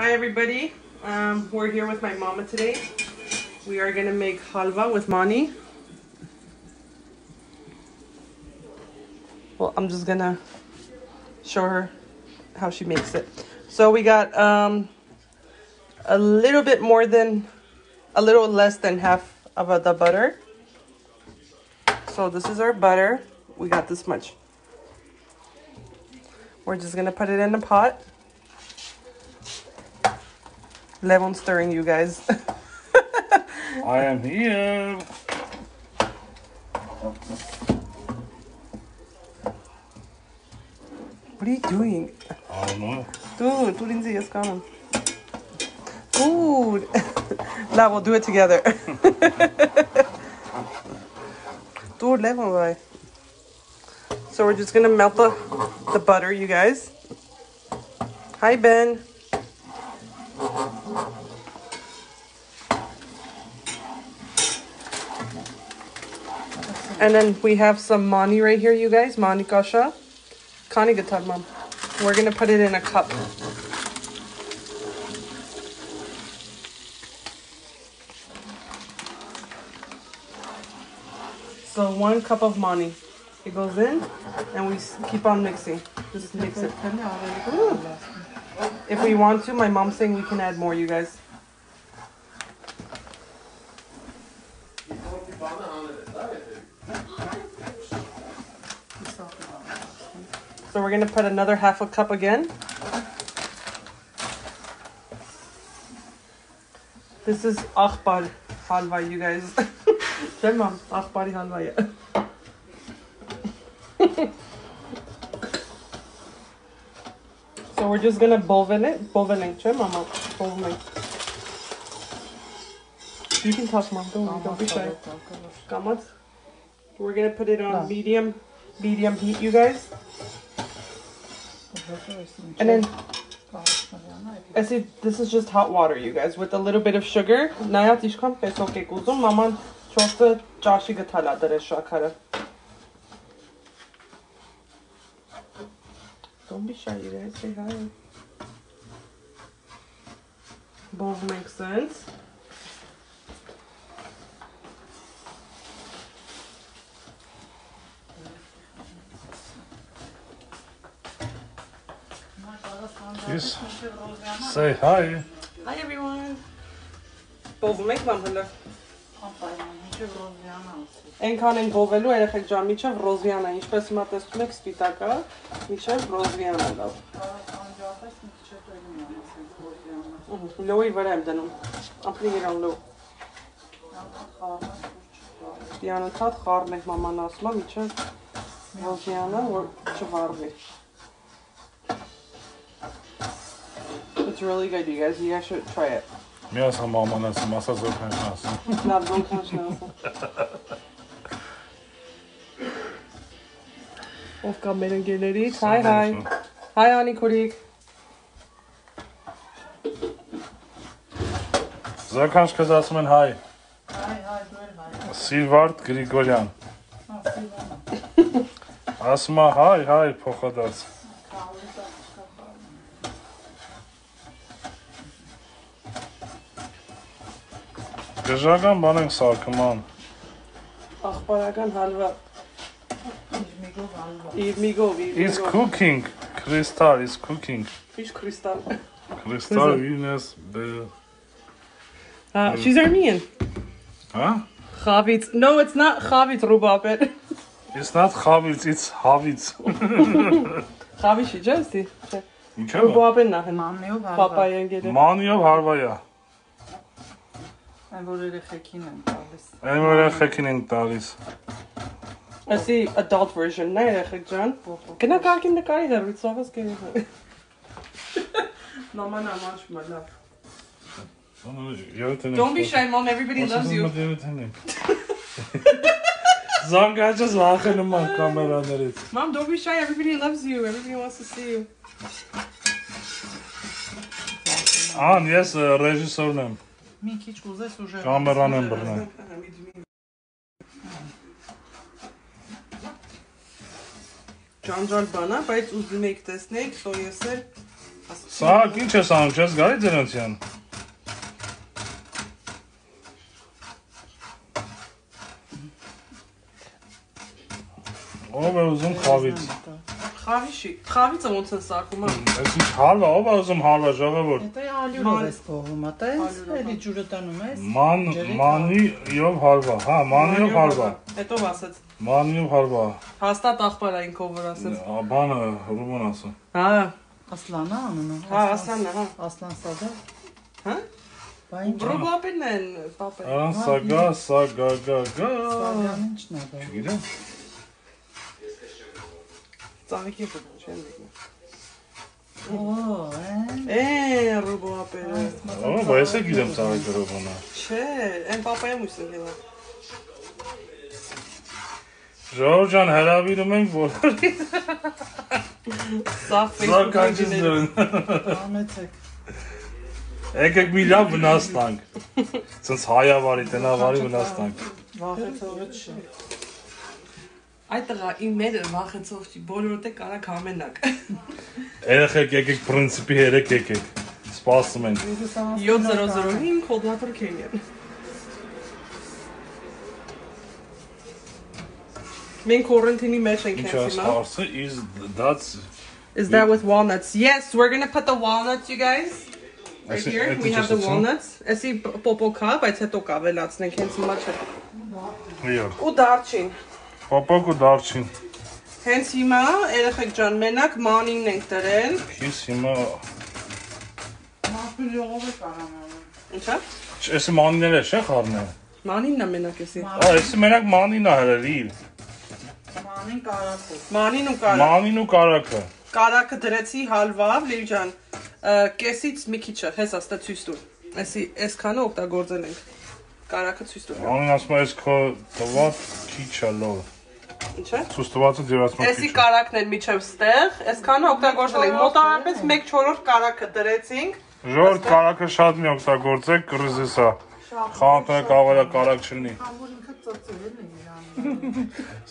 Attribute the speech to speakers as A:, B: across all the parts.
A: Hi everybody. Um, we're here with my mama today. We are gonna make halva with Mani. Well, I'm just gonna show her how she makes it. So we got um, a little bit more than, a little less than half of the butter. So this is our butter. We got this much. We're just gonna put it in the pot. Levon stirring you guys.
B: I am here.
A: What are you doing?
B: I don't know.
A: Dude, tu rinzi yes kanon. Dude. now we'll do it together. Dude, Levon, bye. So we're just gonna melt the, the butter, you guys. Hi, Ben. And then we have some mani right here, you guys. Mani kasha. Kani gatar, mom. We're gonna put it in a cup. So one cup of mani. It goes in, and we keep on mixing. Just mix it. Ooh. If we want to, my mom's saying we can add more, you guys. We're gonna put another half a cup again. This is akhbar halwa, you guys. Tamam, akhbari halwa. so we're just gonna boven it, bovening, mama, bovening. You can talk, mom. Don't, don't be shy. Kamat. We're gonna put it on medium, medium heat, you guys. And then, I see this is just hot water, you guys, with a little bit of sugar. Nayat ishkan pesok ekuzum, maman çosta çarşı gıtala dereşu akara. Don't be shy, you guys, say hi. Both make sense.
B: Say hi.
A: Hi everyone. Both make one հələ։ Այնքան են գովելու երեխեք ջան, միջև ռոզվիանա, ինչպես հիմա տեսնում եք սպիտակա, միջև ռոզվիանա լավ։ Լոյի վրա եմ դնում։ Ապրի իրան լո։ Դիանոթատ խառն եք մաման ասում, միջև ռոզվիանա, որ չվառվի։ It's really good, you guys. You guys should try it.
B: Մի ասա մաման ասում, ասած որ քան ասում։
A: Not don't touch now. Of կա մեր ընկերներից։ Hi, hi. Hi, Անի Քուրիկ։
B: Զաքանչ կզ ասում են հայ։ Սիլվարդ Գրիգորյան։ Ասում է հայ, հայ փոխադարձ։ Գժական բան ենք սարքման։
A: Աղբարական հալվա։ Իրմիգով,
B: It's
A: իրմիգով։
B: cooking. Crystal is cooking.
A: Fish crystal.
B: Crystal Venus be
A: Uh, she's Armenian.
B: Հա?
A: Chavitz. No, it's not Chavitz Rubabet.
B: It's not Havitz, it's Havitz։
A: Chavitz չի ջասի։
B: Ինչա՞։
A: Rubabet նա հն։
C: Մաննեով
A: Պապայ ընկերը։
B: Մանիով հարվայա։
C: Emorere Gekkinentalis. Emorere Gekkinentalis. That's
B: the adult version. Nee, eigenlijk,
A: John. Can I talk in the car? It's always good. Mama, no, much, my love. Don't be shy, mom. Everybody What's loves you.
B: Zo'n gaatjes lachen en man camera naar dit.
A: Mom, don't be shy. Everybody loves you. Everybody wants to see you.
B: Ah, yes, uh, regisseur naam.
C: Մի քիչ կուզես ուժեղ։
B: Կամերան եմ բռնել։
A: Ջանջալ բանա, բայց ուզում եք տեսնեք, so ես էլ
B: Սա ինչ ես անում, չես գալի ձերոնցյան։ Ով է ուզում խավից։
A: Խավիշի, խավիցը ոնց են սարքում, հա։
B: Այս ինչ հալվա, ով է ուզում հալվա, ժողովուրդ։
C: Հետո ալյուրով ես կողում, տես,
A: Ալյուրով,
C: էլի ջուրը տանում ես։
B: Ման մանիով հալվա, հա, մանիով հալվա։
A: Հետո ասեց,
B: Մանիով հալվա։
A: հաստատ աղբար այն կովր ասեց։
B: Ա, Բանը ռուբուն ասա։
A: Հա,
C: Ասլանա անունը։
A: հա, ասլանն է, հա։
C: Ասլան Սադա։
A: Հա? Ռոբապին են, պապը։
B: Արան սագա, սագա, գա, գա։
C: Սադան ինչն է դա։
B: Գիտեմ։
A: Ծաղիկի ֆոտ չեն
C: այն։
A: Է, ռոբապերը։
B: Ո, բայց ես գիտեմ ծաղիկը ռուբունը։
A: Չէ, այն պապայա մույսն հելա։
B: Ժորժ ջան, հրավիրում ենք բոլորի։
A: Սաղ
B: Զարկանջից
A: Facebook-ին։
B: դրն։
C: Համեցեք։
B: Եկեք մի լավ վնաս տանք։ Ցած հայավարի, տնավարի վնաս տանք։
C: Վախեցողը չի։
A: Այդ տղա իմ մերը վախեցող չի, բոլորը կարա կամենակ։
B: Երեխեք եկեք պրինցիպի երեք եկեք։ Սպասում ենք։
A: 7005 Coldwater Canyon։ Մենք quarantine մեջ ենք հիմա։
B: հարցը is that's
A: Is that with walnuts? Yes, we're gonna put the walnuts, you guys. Right here, we have the walnuts. Էսի պոպո կա, բայց հետո կավելացնենք հենց հիմա չէ։
B: Այո։
A: Ու դարչին։
B: Պապակ ու դարչին։
A: Հենց հիմա երեխեք ջան, մենակ մանին ենք դրել։
B: Քիս հիմա
C: Մապիլյով է կարամ։
A: Ինչա։
B: Էսի մանիներ է, չէ՞ խառնը։
A: Մանինն է մենակ էսի։
B: Ա, էսի մենակ մանին է հրելի։
C: Մանին կարակով։
A: Մանին ու կարակ։
B: Մանին ու կարակը։
A: Կարակը դրեցի հալվա, Լիվ ջան։ Կեսից մի քիչը, հես աստա ցույց տուր։ Էսի այսքանը օգտագործել ենք։ Կարակը ցույց տուր։
B: Մանին ասում է, «Էս քո տված քիչ է լավ»։
A: Ինչա։
B: Ցույց տվածը ձևացնում
A: Էսի
B: քիչ։ է։
A: կարակն էլ միջև ստեղ, այսքանը օգտագործել ենք։ Մոտավորապես 1/4 կարակը դրեցինք։
B: Ժորդ կարակը շատ մի օգտագործեք, կրզեսա։ Խանութները կարող է կարակ չլինի։
C: Ամուր ինքը ծծել է իրան։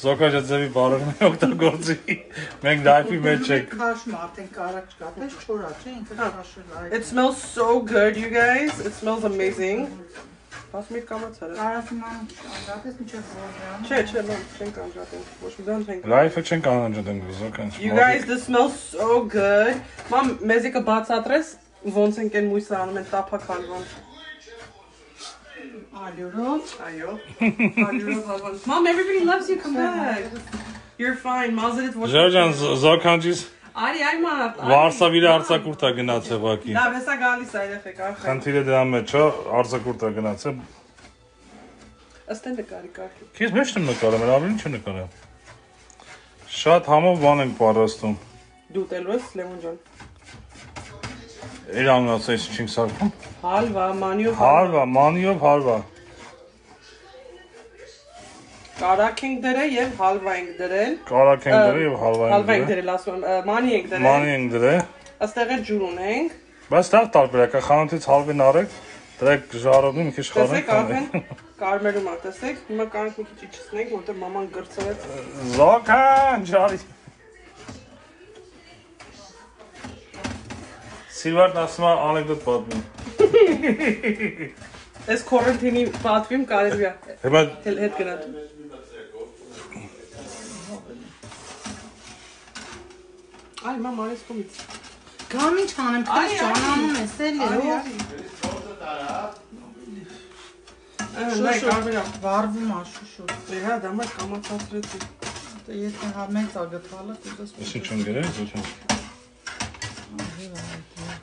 B: Զոկաճը ձևի բարերն է օգտագործի։ Մենք լայֆի մեջ ենք։
C: Քաշ մարդեն կարակ չկա, տես չորա, չէ, ինքը քաշել այ։
A: It smells so good, you guys. It smells amazing. Բաս մի կամացար։
C: Կարասիման անդրատես միջև որյան։
A: Չէ, չէ, լավ, չենք անջատենք։ Ոչ մի բան չենք։
B: Լայֆը չենք անջատենք զոկան։
A: You guys, this smells so good. Մամ, մեզի կբացատրես ոնց ենք այն մույսը անում են տափակ հալվան։
C: Ալյուրով։
A: Այո։ Հալյուրով հալվան։ Mom, everybody loves you. Come back. You're fine. Մազերից ոչ։
B: Ժորժան զոկանջից
A: Արի, այ մանա։
B: Վարսավիրը արցակուրտա գնացել վակի։
A: Լավ, հեսա գալիս է երեխեք, արխա։
B: Խնդիրը դրա մեջ է, արցակուրտա գնացել։
A: Ըստ են նկարի կարգի։
B: Քիզ մեջ եմ նկարում, ավելի ինչ նկարեմ։ Շատ համով բան ենք պատրաստում։
A: Դու տելու ես Լևոն ջան։
B: Իրան ասես ինչ սարքում։
A: Հալվա, մանյով
B: Հարվա, մանիով հարվա։
A: կարակ ենք դրել եւ հալվա ենք դրել։
B: Կարակ ենք դրել եւ հալվա
A: Հալվա
B: ենք
A: ենք
B: դրել։
A: դրել, ասում եմ, մանի ենք դրել։
B: Մանի ենք դրել։
A: Աստեղ էլ ջուր ունենք։
B: Բայց դա տարբերակ է, խանութից հալվին արեք, դրեք ժարովի մի քիչ
A: Տեսեք, արդեն
B: խառնեք։
A: կարմերում է, տեսեք։ Հիմա կարող մի քիչ իջեցնենք, որտեղ մաման գրծրեց։
B: Զոքան, ջարի։ Սիլվարն ասում է անեկդոտ պատմի։
A: Այս quarantine-ի պատվիմ կարելի է
B: Հիմա
A: հետ գնալ։ Այ մամ արես կոմից։
C: Կամ ինչ անեմ, քաշ ճանանում ես էլի։
A: Արի,
C: ո՞վ։
A: արի։ Նայ կարմերա։
C: Վարվում է շուշուր։
A: Վերա դամա կամացածրեցի։
C: Դե եթե համեց ագտալը դուս
B: Ինչ չեմ գրել, զոքան։
C: I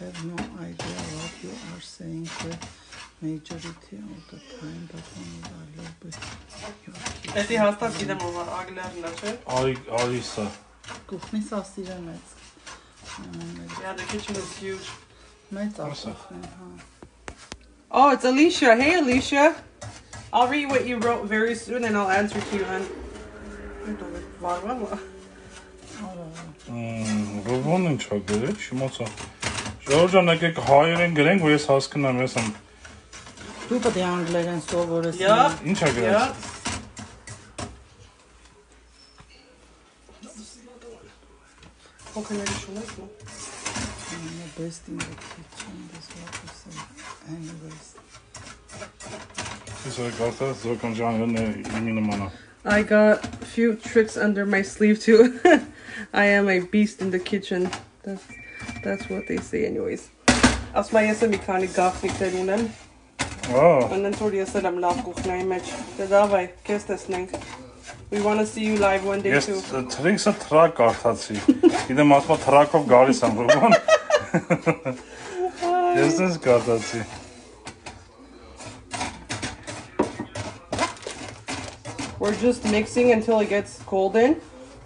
C: have no idea what you are saying the majority of the time but only a little bit
A: Էդի հաստատ գիտեմ ով է, Ագլերն է, չէ։
B: Արի արիսա։
C: Կուխնիս ասիրը մեծ
A: Yeah, the kitchen is huge.
C: մեծ
B: Ասա։
C: ասախն հա
A: Oh, it's Alicia. Hey, Alicia. I'll read what you wrote very soon and I'll answer to you, hon. Վարվա։
B: Ռոբոն ինչ է գրել, չիմացա։ George, har ju en grej jag sa skulle med
C: som... Du på det anläggen
A: står
B: vår Ja. Inte
A: grej. Пока я решила
C: I'm best in the kitchen, this anyways.
B: So I got that, so can John in
A: I got a few tricks under my sleeve too. I am a beast in the kitchen. That's that's what they say anyways. Als mij is een mechanic gaf niet te
B: doen
A: en. Oh. En dan sorry is dat hem laat kocht naar match. Dat daarbij, kiss this link. We want to see you live one day
B: yes,
A: too.
B: Yes, Tariq's a track or Tatsi. Either must be track of Gari Samruban. Yes, this that Tatsi.
A: We're just mixing until it gets golden.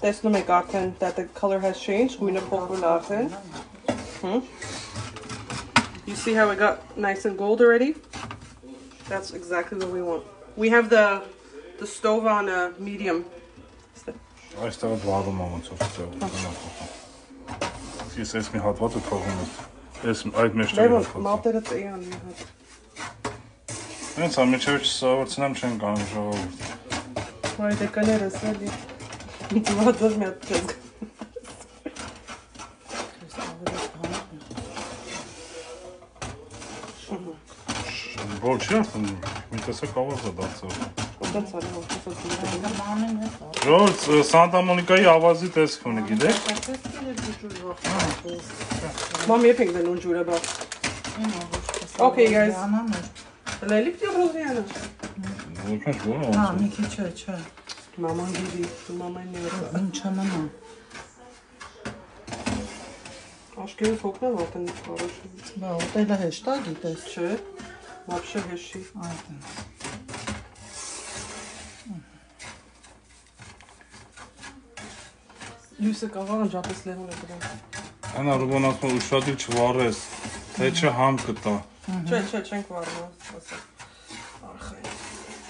A: That's the natin that the color has changed. Guna pulpo natin. Hmm. You see how it got nice and gold already? That's exactly what we want. We have the the stove on a uh, medium.
B: Ja, is daar wat water moment of zo. Hier is me hard water koken met.
A: Is
B: een
A: uitmest. Nee, want maalt
B: het it's aan. Nee, samen met
A: je zo wat snel gaan Why Maar ik
C: kan er zelf niet. Ավելի բան։
B: Որ չի ասում, մի տեսակ ավազա դարձավ։
A: Ոնց արի
C: դա։
B: Ժորժ Սանտա Մոնիկայի ավազի տեսք ունի, գիտեք։
A: Մամ եփենք դեն ջուրը բա։ Okay, guys.
C: Անանը։
A: Լելիք դի ռոզիանը։
B: Ոքան ջուրը
C: Հա,
B: ոնց։
C: մի քիչ է, չէ։
A: Մաման գիրի, մաման ներսա։
C: Ինչ մամա։
A: Աշկերս հոգնը վատնից առաջինից։
C: Բա, ուտելը հեշտ է, գիտես։
A: Չէ, վաբշե հեշի։
C: Այդը։
A: Լույսը կաղան ճապես լեղուն է դրան։
B: Այն արուբոնակնով ուշադիր չվարես, թե չէ համ կտա։
A: Չէ, չէ, չենք վարվում, ասաց։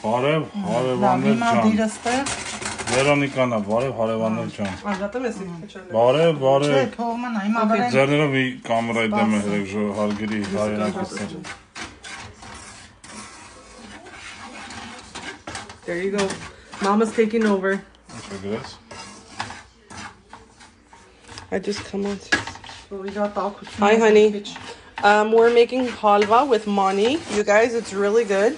B: Բարև,
C: Լավ,
B: հարևաններ
C: հիմա
B: ջան։
C: դիրը ստեղ։
B: Վերոնիկան է, բարև հարևաններ ջան։
A: Անջատեմ ես իջել։
B: Բարև,
C: Չէ,
B: բարև։
C: թող մնա, հիմա
A: Okay.
C: վրան։
B: Ձեռներով մի կամերայի դեմ է հրեք ժո հարգելի հայրենակցին։
A: There you go. Mama's taking over.
B: Ինչ գրես։
A: I just come out.
C: Իրա տակություն։
A: Hi, honey. Um, we're making halwa with mani. You guys, it's really good.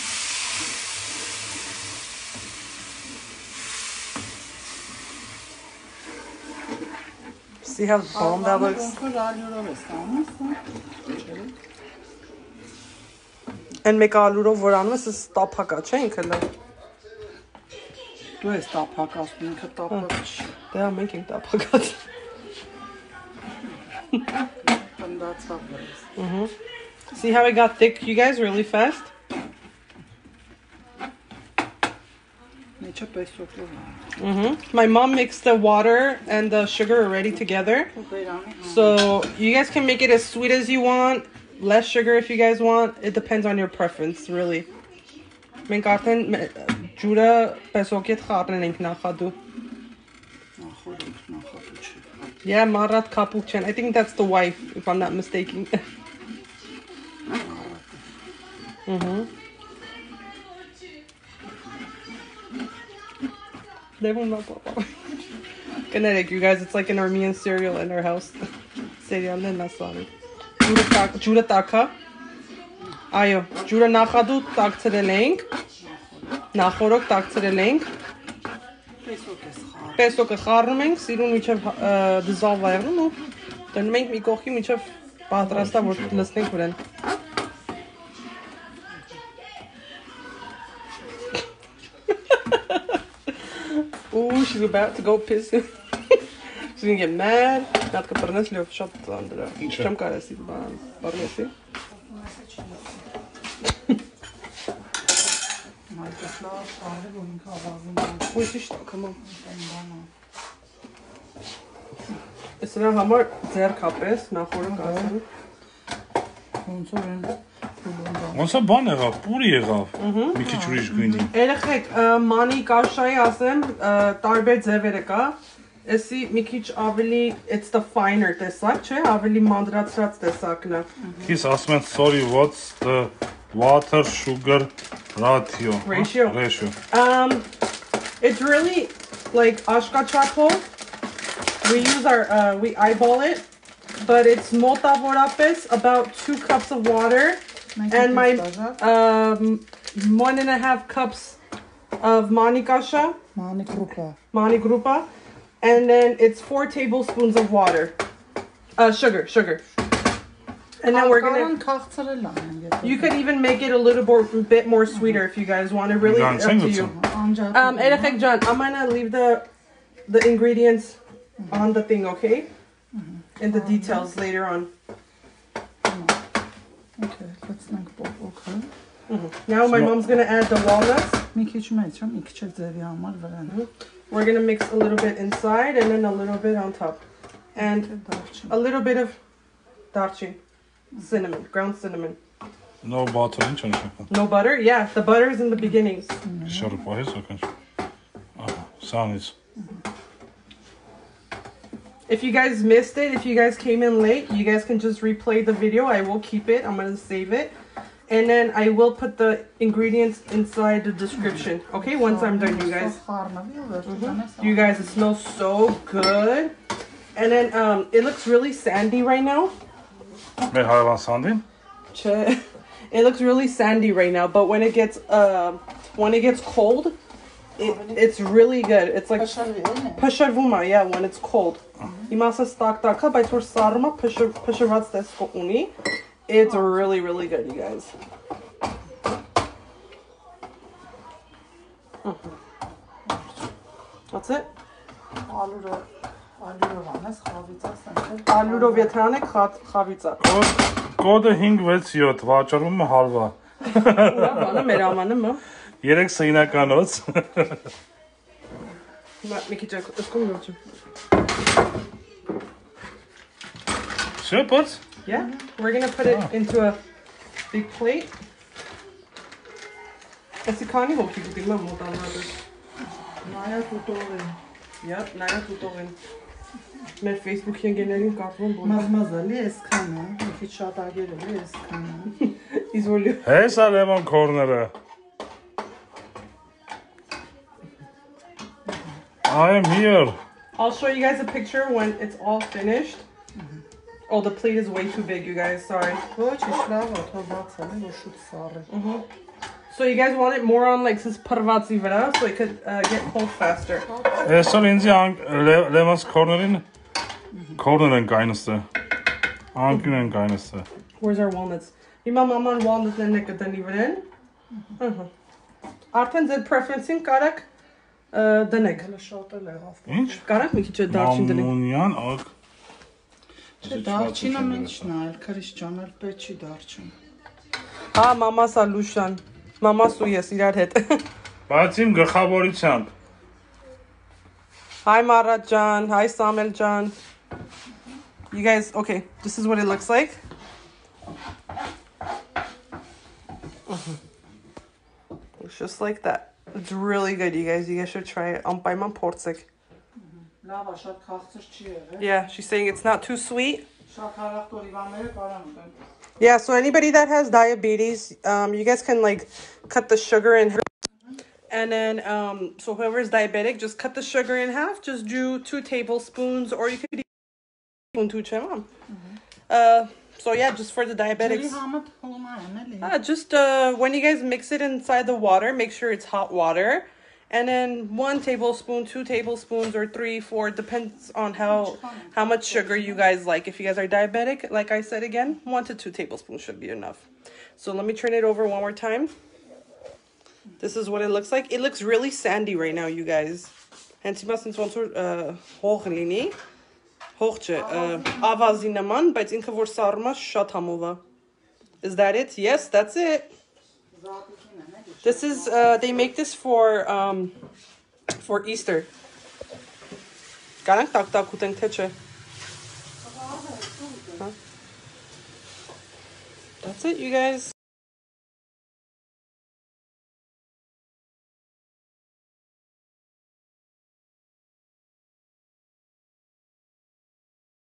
A: See how bomb that looks?
C: Ռալյուրով է ստանում,
A: And մեկ ալուրով որ անում ես, ստափակա, չէ ինքը լավ։
C: դու ես տափակ ասում, ինքը տափակ չի։
A: Դե մենք ենք տափակած։
C: Պնդացավ ես։
A: See how it got thick, you guys, really fast?
C: c'è pesto mm
A: -hmm. My mom mixed the water and the sugar already together. So you guys can make it as sweet as you want, less sugar if you guys want. It depends on your preference, really. من قاتن جورا بسوكيت
C: خاطر نينكنا خادو.
A: Yeah, Marat Kapukchen. I think that's the wife, if I'm not mistaken. Levon ma papa. Kinetic, you guys. It's like an Armenian cereal in our house. Cereal ne nasani. Ջուրը տակ, ջուրը տակա։ Այո, ջուրը նախադու տակցրել ենք։ Նախորոք տակցրել
C: խաղ։
A: Պեսոկը խառնում ենք, սիրուն միջև դզավ վայրում ու դնում ենք մի կողքի միջև պատրաստա, որ լցնենք վրան։ Ooh, she's about to go pissing. she's gonna get mad. Надо принесли в шотландра. Чем
B: караси барнеси?
A: Uy hiç takamam. Esra
C: hamar zer kapes, nahoru kasın. Kontrol edin.
A: Ույ, ճիշտ, come on։
C: Բանը։
A: սրա համար ձեր կապես նախորը կասեմ։
C: Ոնց որ են փուլում բան։
B: Ոնց է բան եղավ, պուրի եղավ։ Մի քիչ ուրիշ գույնի։
A: Երեխեք, ը, մանի կաշայի ասեմ, ը, տարբեր ձևերը կա։ Էսի մի քիչ ավելի it's the finer տեսակ, չէ, ավելի մանրացած տեսակն է։
B: He's asking sorry what's the water sugar ratio?
A: Ratio.
B: Ratio.
A: Um, it's really like ashka charcoal. We use our, uh, we eyeball it, but it's motavorapes, about two cups of water, and my um, one and a half cups of manikasha, manikrupa, manikrupa, And then it's four tablespoons of water. Uh, sugar, sugar. And then we're gonna. You could even make it a little more, bit more sweeter if you guys want to. Really, up to you. Um, Erefek John, I'm gonna leave the the ingredients on the thing, okay? And the details later on.
C: Snack bowl, okay. Mm -hmm.
A: Now my mom's gonna add the walnuts.
C: Mm -hmm.
A: We're gonna mix a little bit inside and then a little bit on top. And a little bit of darchin, cinnamon, ground cinnamon.
B: No butter in
A: No butter? Yeah, the butter is in the beginning.
B: Mm -hmm.
A: If you guys missed it, if you guys came in late, you guys can just replay the video. I will keep it. I'm going to save it. And then I will put the ingredients inside the description. Okay, once I'm done, you guys. Mm -hmm. You guys, it smells so good. And then um, it looks really sandy right now. It looks really sandy right now, but when it gets uh, when it gets cold, it, it's really good. It's like Փշրվում է, yeah, when it's cold։ Իմասը ստակտակա, բայց որ սառումը փշր փշրված տեսք ունի, it's really really good, you guys։ That's it։
C: Ալուրը ալուրով անես խավիցած են։
A: Ալուրով եթե անեք խա- խավիծա։
B: Կոդը 567 վաճառում է հալվա։
A: Ուրա բանը մեր ամանը մը։
B: 3 սինականոց։
A: Մա մի քիչ ըսկում լուծում։
B: Շեփոց։
A: Yeah, we're gonna put it into a big plate. Asi kani հոգի գիտի մա մոտանալը։
C: Նայա տուտով են։
A: Yep, նայա տուտողին։ Մեր Facebook-ի ընկերներին կարծում որ
C: Մազմազալի էսքանը, մի քիչ շատ ագերելի էսքանը։
A: իզոլյու։
B: Հեսա լեմոն կորները։ I am here.
A: I'll show you guys a picture when it's all finished. Oh, the plate is way too big, you guys. Sorry.
C: Mm -hmm.
A: So you guys want it more on like this parvatsi vada so it could uh, get cold faster.
B: Eh, Eso linzi ang lemas cornerin cornerin corner Anginen gaineste.
A: Where's our walnuts? You mama on walnuts ne nekatan ivren. Uh-huh. a preference in karak. Դնեք։
C: Հələ շատ էլ եղավ։
B: Ինչ։
A: Կարակ մի քիչ դարչին դնեք։
B: Մամունյան ակ։
C: Չէ, դարչինը մենչն է, այլ քրիշճան էլ պետք չի դարչին։
A: Հա, մամա Սալուշան։ Մամաս ու ես իրար հետ։
B: Բայց իմ գլխավորությամբ
A: Hi Marat John. Hi Samel John. You guys, okay, this is what it looks like. It's just like that. It's really good, you guys. You guys should try it. I'm by my portsik. Yeah, she's saying it's not too sweet. Yeah, so anybody that has diabetes, um, you guys can like cut the sugar in her. And then, um, so whoever is diabetic, just cut the sugar in half. Just do two tablespoons, or you could even mom. Uh, so yeah, just for the diabetics. Ah, just uh, when you guys mix it inside the water, make sure it's hot water. And then one tablespoon, two tablespoons, or three, four, depends on how how much sugar you guys like. If you guys are diabetic, like I said again, one to two tablespoons should be enough. So let me turn it over one more time. This is what it looks like. It looks really sandy right now, you guys. And het. Uh, Հող չէ, ավազի նման, բայց ինքը որ սառմա շատ համով է։ Is that it? Yes, that's it. This is uh, they make this for um for Easter. Կանանք տակ-տակ ուտենք թե չէ։ That's it, you guys.